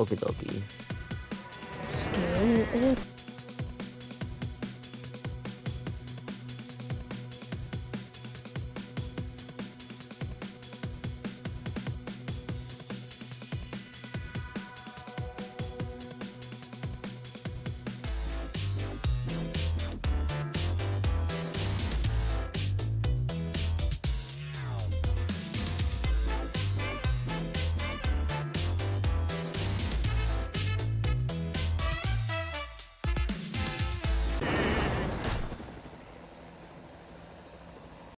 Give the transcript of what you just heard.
Okie dokie. Scared.